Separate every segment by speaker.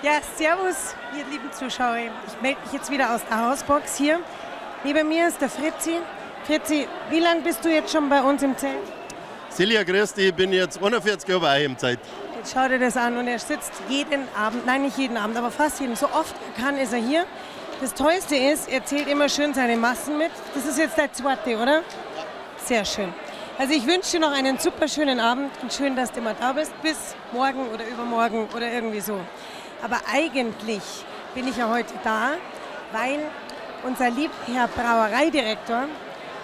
Speaker 1: Ja, servus, ihr lieben Zuschauer. Ich melde mich jetzt wieder aus der Hausbox hier. Neben mir ist der Fritzi. Fritzi, wie lange bist du jetzt schon bei uns im Zelt?
Speaker 2: Silja Christi, ich bin jetzt 41 Jahre bei ihm Zeit.
Speaker 1: Jetzt schau dir das an und er sitzt jeden Abend, nein nicht jeden Abend, aber fast jeden, so oft er kann ist er hier. Das Tollste ist, er zählt immer schön seine Massen mit. Das ist jetzt der zweite, oder? Sehr schön. Also ich wünsche dir noch einen super schönen Abend und schön, dass du mal da bist. Bis morgen oder übermorgen oder irgendwie so. Aber eigentlich bin ich ja heute da, weil unser liebherr Brauereidirektor,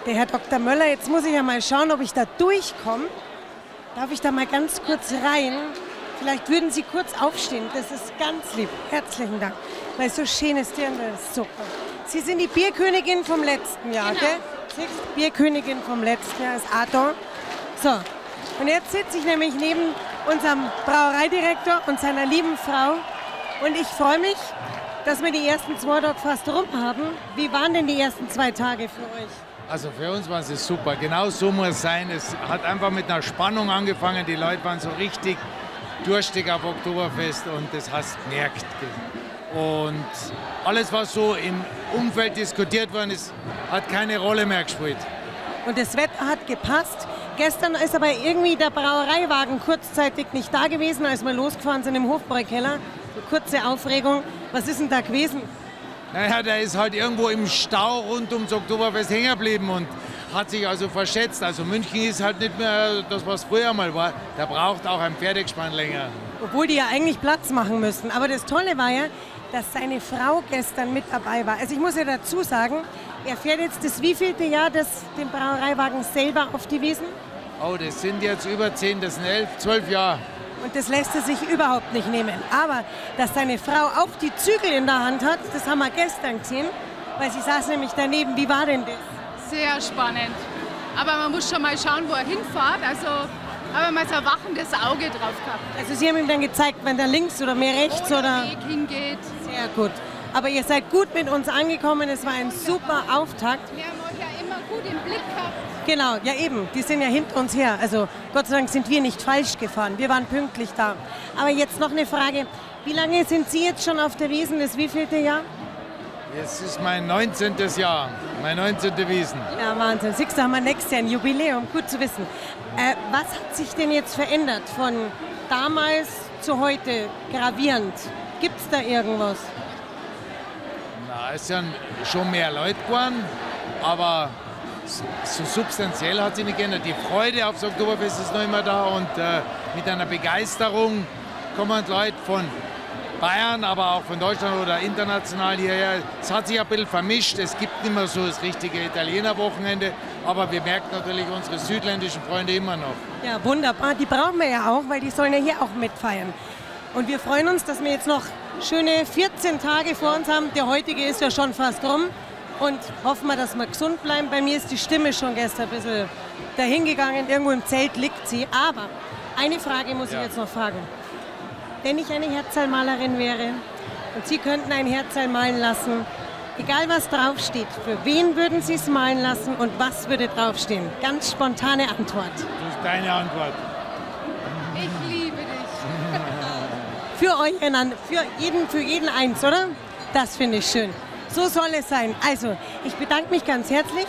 Speaker 1: der Herr Dr. Möller, jetzt muss ich ja mal schauen, ob ich da durchkomme. Darf ich da mal ganz kurz rein? Vielleicht würden Sie kurz aufstehen. Das ist ganz lieb. Herzlichen Dank. Weil so schön ist der super. Sie sind die Bierkönigin vom letzten Jahr,
Speaker 3: Genau.
Speaker 1: gell? Siehst, Bierkönigin vom letzten Jahr ist Adon. So, und jetzt sitze ich nämlich neben unserem Brauereidirektor und seiner lieben Frau. Und ich freue mich, dass wir die ersten zwei dort fast rum haben. Wie waren denn die ersten zwei Tage für euch?
Speaker 4: Also für uns war es super. Genau so muss es sein. Es hat einfach mit einer Spannung angefangen. Die Leute waren so richtig durstig auf Oktoberfest und das hast gemerkt. Und alles, was so im Umfeld diskutiert worden ist, hat keine Rolle mehr gespielt.
Speaker 1: Und das Wetter hat gepasst. Gestern ist aber irgendwie der Brauereiwagen kurzzeitig nicht da gewesen, als wir losgefahren sind im Hofbräukeller. So kurze Aufregung. Was ist denn da gewesen?
Speaker 4: Naja, der ist halt irgendwo im Stau rund ums Oktoberfest hängen geblieben und hat sich also verschätzt. Also München ist halt nicht mehr das, was früher mal war. Der braucht auch ein Pferdegespann länger.
Speaker 1: Obwohl die ja eigentlich Platz machen müssten. Aber das Tolle war ja, dass seine Frau gestern mit dabei war. Also ich muss ja dazu sagen, er fährt jetzt das wievielte Jahr das, den Brauereiwagen selber auf die Wiesen.
Speaker 4: Oh, das sind jetzt über 10, das sind 11, 12 Jahre.
Speaker 1: Und das lässt er sich überhaupt nicht nehmen. Aber dass seine Frau auch die Zügel in der Hand hat, das haben wir gestern gesehen. Weil sie saß nämlich daneben. Wie war denn das?
Speaker 3: Sehr spannend. Aber man muss schon mal schauen, wo er hinfährt. Also haben wir mal so ein wachendes Auge drauf gehabt.
Speaker 1: Also Sie haben ihm dann gezeigt, wenn der links oder mehr rechts
Speaker 3: Wo
Speaker 1: oder...
Speaker 3: der Weg hingeht.
Speaker 1: Sehr gut. Aber ihr seid gut mit uns angekommen. Es war ein super Auftakt.
Speaker 3: Gut im Blick gehabt.
Speaker 1: Genau, ja eben. Die sind ja hinter uns her. Also Gott sei Dank sind wir nicht falsch gefahren. Wir waren pünktlich da. Aber jetzt noch eine Frage. Wie lange sind Sie jetzt schon auf der Wiesen? Das wievielte Jahr?
Speaker 4: Es ist mein 19. Jahr, mein 19. Wiesen.
Speaker 1: Ja, Wahnsinn. Siehst du, haben wir nächstes Jahr ein Jubiläum. Gut zu wissen. Äh, was hat sich denn jetzt verändert von damals zu heute? Gravierend. Gibt es da irgendwas?
Speaker 4: Na, es sind schon mehr Leute geworden, aber so substanziell hat sich nicht geändert. Die Freude aufs Oktoberfest ist noch immer da und äh, mit einer Begeisterung kommen Leute von Bayern, aber auch von Deutschland oder international hierher. Es hat sich ein bisschen vermischt. Es gibt nicht mehr so das richtige Italiener-Wochenende, aber wir merken natürlich unsere südländischen Freunde immer noch.
Speaker 1: Ja, wunderbar. Die brauchen wir ja auch, weil die sollen ja hier auch mitfeiern. Und wir freuen uns, dass wir jetzt noch schöne 14 Tage vor uns haben. Der heutige ist ja schon fast rum. Und hoffen wir, dass wir gesund bleiben. Bei mir ist die Stimme schon gestern ein bisschen dahingegangen. Irgendwo im Zelt liegt sie. Aber eine Frage muss
Speaker 4: Ja.
Speaker 1: ich jetzt noch fragen. Wenn ich eine Herzalmalerin wäre und Sie könnten ein Herzal malen lassen, egal was draufsteht, für wen würden Sie es malen lassen und was würde draufstehen? Ganz spontane Antwort.
Speaker 4: Das ist deine Antwort.
Speaker 3: Ich liebe dich.
Speaker 1: Für euch einander, für jeden, für jeden eins, oder? Das finde ich schön. So soll es sein. Also, ich bedanke mich ganz herzlich